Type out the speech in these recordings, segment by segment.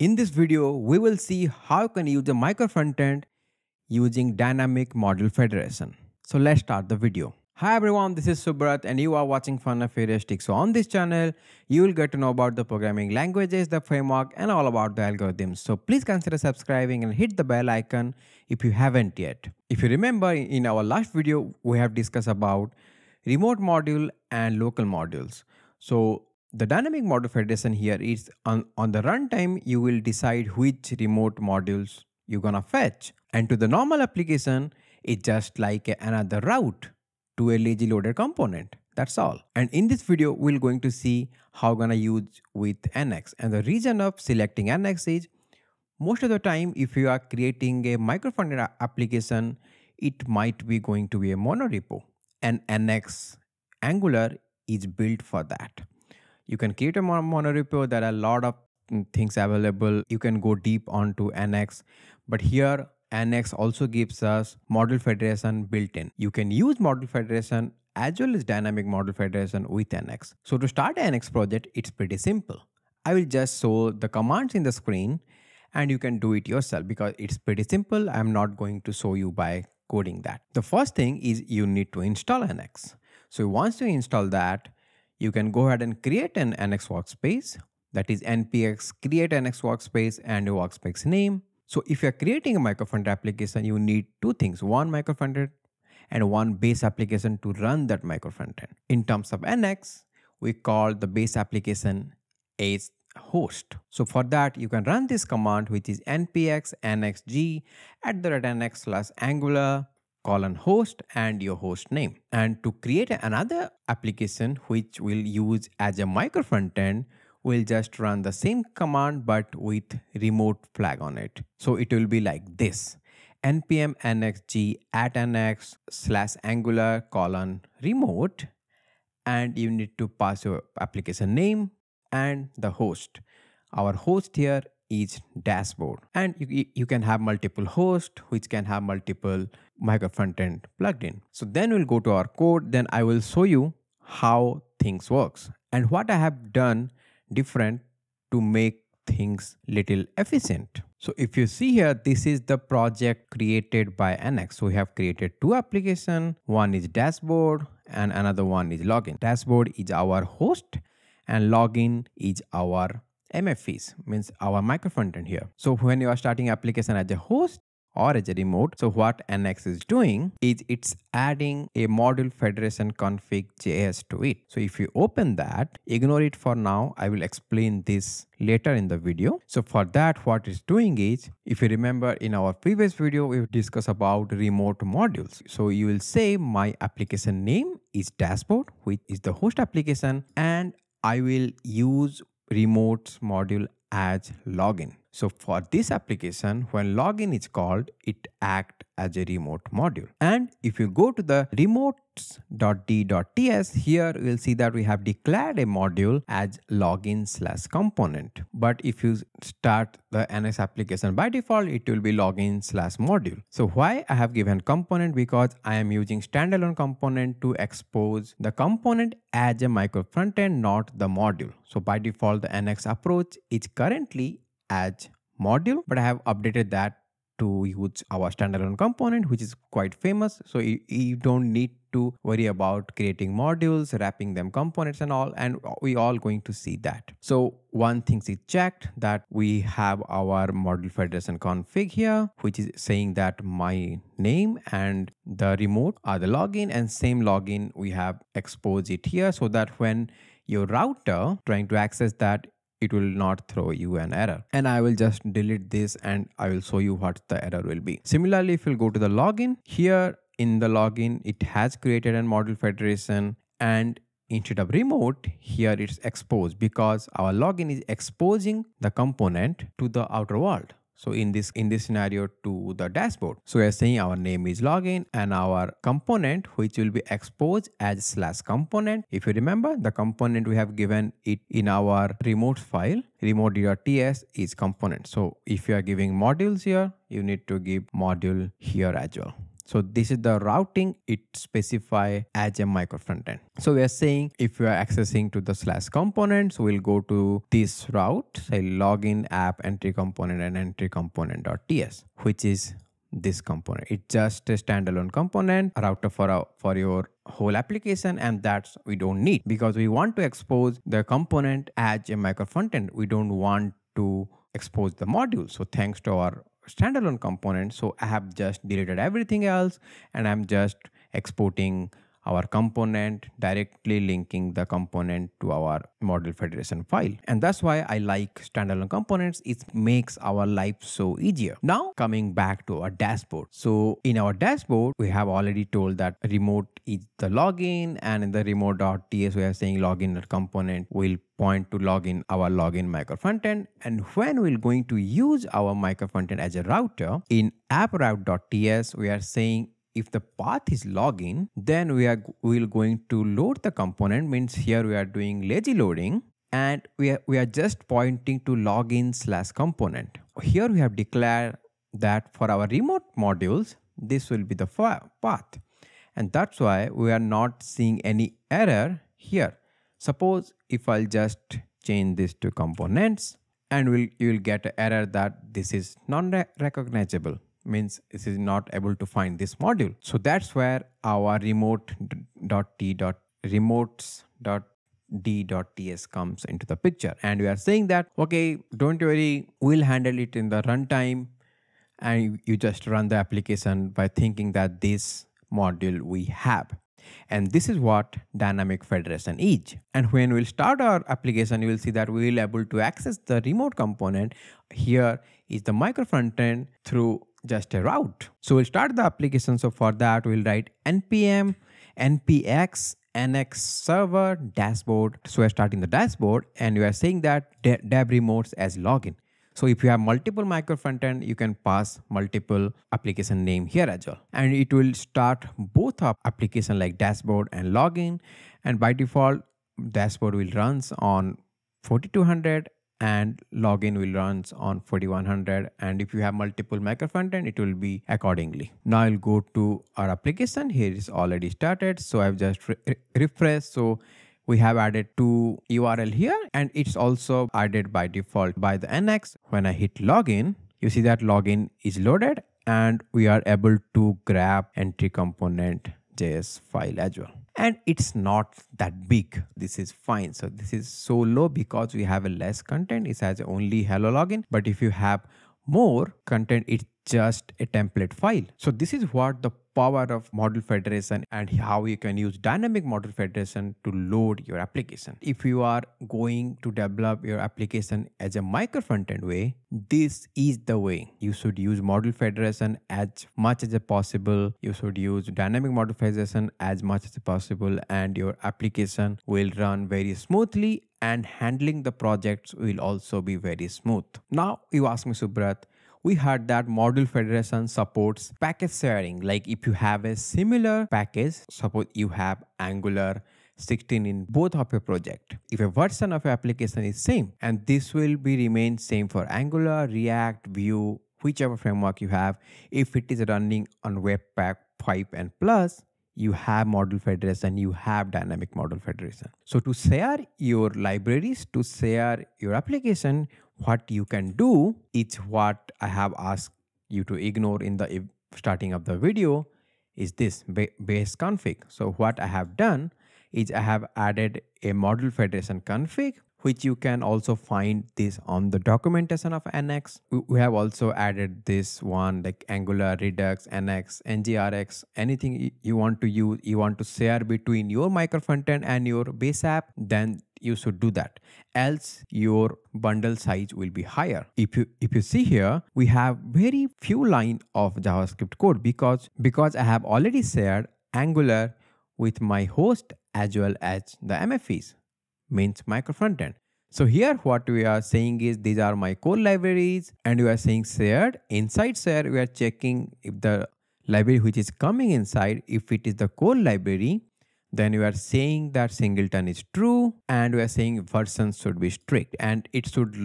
In this video, we will see how you can use the micro frontend using dynamic module federation. So let's start the video. Hi everyone, this is Subrat and you are watching Fun of Heuristic. So on this channel, you will get to know about the programming languages, the framework and all about the algorithms. So please consider subscribing and hit the bell icon if you haven't yet. If you remember in our last video, we have discussed about remote module and local modules. So the dynamic module federation here is on, on the runtime, you will decide which remote modules you're gonna fetch. And to the normal application, it's just like another route to a lazy loader component. That's all. And in this video, we're going to see how gonna use with NX. And the reason of selecting NX is most of the time, if you are creating a microfrontend application, it might be going to be a monorepo and NX Angular is built for that. You can create a monorepo. There are a lot of mm, things available. You can go deep onto NX, but here NX also gives us module federation built in. You can use module federation as well as dynamic module federation with NX. So to start an NX project, it's pretty simple. I will just show the commands in the screen and you can do it yourself because it's pretty simple. I'm not going to show you by coding that. The first thing is you need to install NX. So once you install that, you can go ahead and create an NX workspace. That is npx create NX workspace and your workspace name. So if you're creating a microfrontend application, you need two things, one microfrontend and one base application to run that microfrontend. In terms of NX, we call the base application as host. So for that, you can run this command, which is npx nxg at the nx slash angular colon host and your host name. And to create another application which will use as a microfrontend, we'll just run the same command but with remote flag on it. So it will be like this npm nxg at nx slash angular colon remote and you need to pass your application name and the host. Our host here is dashboard and you, you can have multiple hosts which can have multiple micro frontend plugged in. So then we'll go to our code then I will show you how things works and what I have done different to make things little efficient. So if you see here, this is the project created by NX. So we have created two application. One is dashboard and another one is login. Dashboard is our host and login is our MFEs, means our micro frontend here. So when you are starting application as a host, or as a remote. So what NX is doing is it's adding a module federation config JS to it. So if you open that, ignore it for now. I will explain this later in the video. So for that, what it's doing is, if you remember in our previous video, we discussed about remote modules. So you will say my application name is dashboard, which is the host application, and I will use remote module as login. So for this application, when login is called, it act as a remote module. And if you go to the remotes.d.ts, here we'll see that we have declared a module as login slash component. But if you start the NX application by default, it will be login slash module. So why I have given component? Because I am using standalone component to expose the component as a micro frontend, not the module. So by default, the NX approach is currently as module, but I have updated that to use our standalone component, which is quite famous. So you, you, don't need to worry about creating modules, wrapping them components and all, and we all going to see that. So one thing is checked that we have our module federation config here, which is saying that my name and the remote are the login and same login we have exposed it here so that when your router trying to access that it will not throw you an error. And I will just delete this and I will show you what the error will be. Similarly, if you go to the login, here in the login, it has created a module federation and instead of remote, here it's exposed because our login is exposing the component to the outer world. So in this in this scenario to the dashboard. So we are saying our name is login and our component which will be exposed as slash component. If you remember the component we have given it in our remote file remote.ts is component. So if you are giving modules here, you need to give module here as well. So this is the routing it specify as a micro frontend. So we are saying if you are accessing to the slash components, we'll go to this route, say login app entry component and entry component.ts, which is this component. It's just a standalone component, a router for, for your whole application and that's we don't need because we want to expose the component as a micro frontend. We don't want to expose the module. So thanks to our standalone component, so I have just deleted everything else and I'm just exporting our component directly linking the component to our module federation file. And that's why i like standalone components. It makes our life so easier. Now coming back to our dashboard. So in our dashboard we have already told that remote is the login and in the remote.ts we are saying login component will point to login our login micro frontend and when we're going to use our micro frontend as a router in approute.ts we are saying if the path is login, then we are we're going to load the component means here we are doing lazy loading and we are, we are just pointing to login slash component. Here we have declared that for our remote modules, this will be the path. And that's why we are not seeing any error here. Suppose if I'll just change this to components and we'll, you'll get an error that this is non-recognizable means this is not able to find this module. So that's where our remote.t.remotes.d.ts comes into the picture. And we are saying that, okay, don't worry, we'll handle it in the runtime. And you just run the application by thinking that this module we have. And this is what dynamic federation is. And when we'll start our application, you will see that we will able to access the remote component. Here is the micro frontend through just a route. So we'll start the application. So for that, we'll write npm npx nx server dashboard. So we're starting the dashboard and we are saying that dev remotes as login. So if you have multiple micro frontend, you can pass multiple application name here as well. And it will start both up application like dashboard and login. And by default, dashboard will runs on 4200 and login will runs on 4100 and if you have multiple micro frontend it will be accordingly. Now i'll go to our application. Here is already started. So i've just re refreshed. So we have added two url here and it's also added by default by the nx when i hit login you see that login is loaded and we are able to grab entry component js file as well and it's not that big. This is fine. So this is so low because we have a less content. It has only hello login. But if you have more content it's just a template file so this is what the power of module federation and how you can use dynamic module federation to load your application. If you are going to develop your application as a micro frontend way, this is the way. You should use module federation as much as possible. You should use dynamic module federation as much as possible and your application will run very smoothly and handling the projects will also be very smooth. Now you ask me Subrat, we heard that module federation supports package sharing. Like if you have a similar package, suppose you have Angular 16 in both of your project. If a version of your application is same and this will be remain same for Angular, React, Vue, whichever framework you have. If it is running on Webpack 5 and plus, you have module federation, you have dynamic module federation. So to share your libraries, to share your application, what you can do is what I have asked you to ignore in the starting of the video is this base config. So what I have done is I have added a module federation config which you can also find this on the documentation of NX. We have also added this one like Angular, Redux, NX, NGRX, anything you want to use, you want to share between your micro frontend and your base app, then you should do that. Else your bundle size will be higher. If you if you see here we have very few line of javascript code because because i have already shared angular with my host as well as the mfes means micro frontend so here what we are saying is these are my core libraries and we are saying shared inside share we are checking if the library which is coming inside if it is the core library then we are saying that singleton is true and we are saying versions should be strict and it should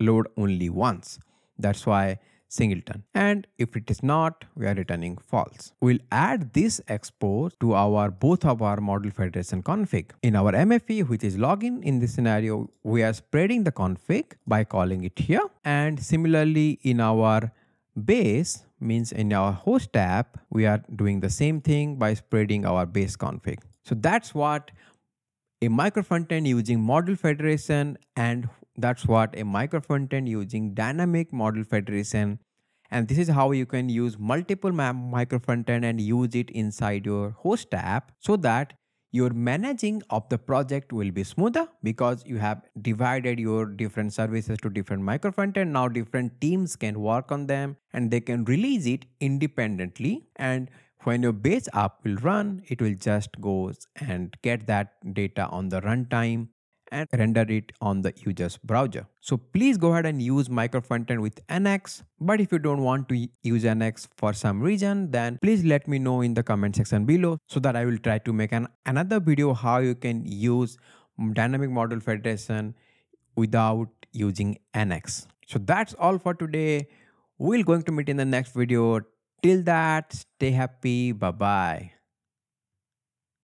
load only once. That's why singleton. And if it is not, we are returning false. We'll add this export to our both of our module federation config. In our MFE, which is login in this scenario, we are spreading the config by calling it here. And similarly in our base means in our host app, we are doing the same thing by spreading our base config. So that's what a micro frontend using module federation and that's what a micro frontend using dynamic module federation. And this is how you can use multiple micro frontend and use it inside your host app so that your managing of the project will be smoother because you have divided your different services to different micro frontend. Now different teams can work on them and they can release it independently. And when your base app will run, it will just goes and get that data on the runtime and render it on the user's browser. So please go ahead and use micro frontend with NX. But if you don't want to use NX for some reason, then please let me know in the comment section below so that I will try to make an another video how you can use dynamic module federation without using NX. So that's all for today. We're going to meet in the next video. Till that, stay happy. Bye bye.